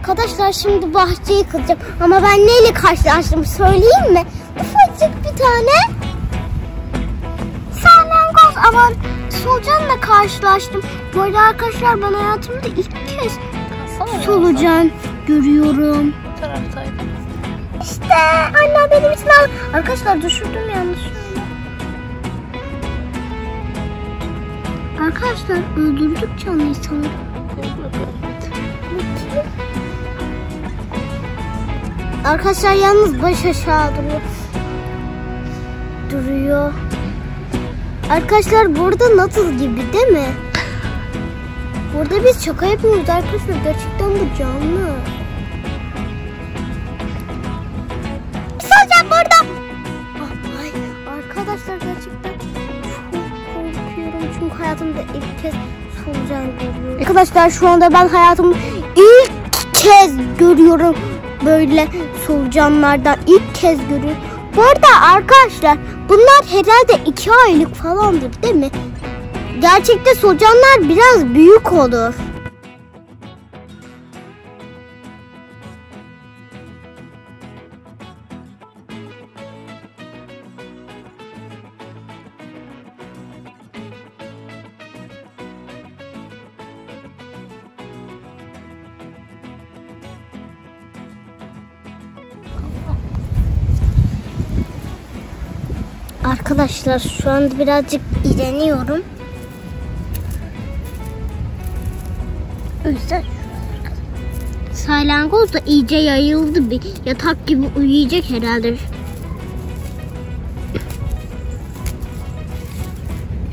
Arkadaşlar şimdi bahçeyi kılacağım. Ama ben neyle karşılaştım söyleyeyim mi? Ufacık bir tane salyangoz ama solucanla karşılaştım. Bu arada arkadaşlar ben hayatımda ilk kez solucan görüyorum. İşte anne benim için al. Arkadaşlar düşürdüm yanlış. Arkadaşlar öldürdük canlıyı sanırım. Arkadaşlar yalnız baş aşağı duruyor. Duruyor. Arkadaşlar burada nasıl gibi değil mi? Burada biz şaka yapıyoruz arkadaşlar. Gerçekten bu canlı. Solucan burada. Ah, Ay, arkadaşlar gerçekten çok korkuyorum. Çünkü hayatımda ilk kez solucan görüyorum. Arkadaşlar şu anda ben hayatımda ilk kez görüyorum böyle solucanlardan ilk kez görüyorum. Bu arada arkadaşlar bunlar herhalde iki aylık falandır değil mi? Gerçekte solucanlar biraz büyük olur. Arkadaşlar şu anda birazcık iğreniyorum. O yüzden Salyangoz da iyice yayıldı bir yatak gibi uyuyacak herhalde.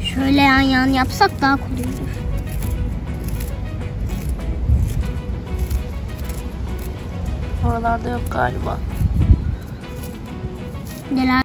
Şöyle yan yan yapsak daha kolay olur. Oralarda yok galiba. để là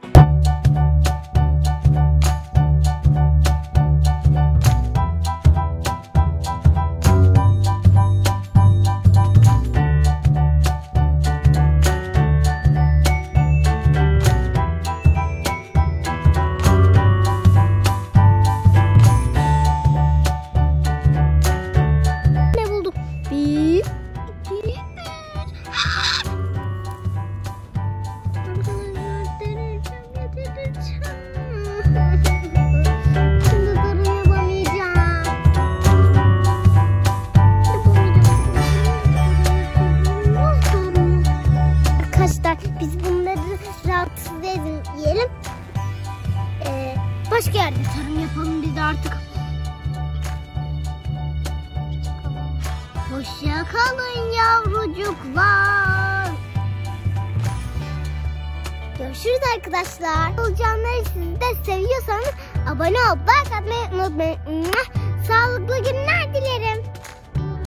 etmeyelim. Ee, başka yerde tarım yapalım biz artık. Hoşça kalın yavrucuklar. Görüşürüz arkadaşlar. Solucanları siz de seviyorsanız abone olup like atmayı unutmayın. Sağlıklı günler.